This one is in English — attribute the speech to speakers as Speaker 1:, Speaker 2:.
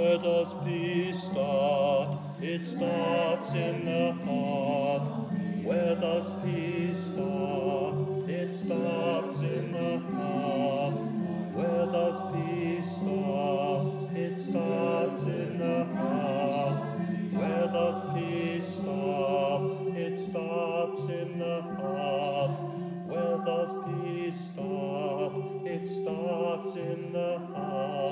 Speaker 1: Let us peace start. It starts in the heart. Where does peace start? It starts in the heart. Where does peace start? It starts in the heart. Where does peace start? It starts in the heart. Where does peace start? It starts in the heart.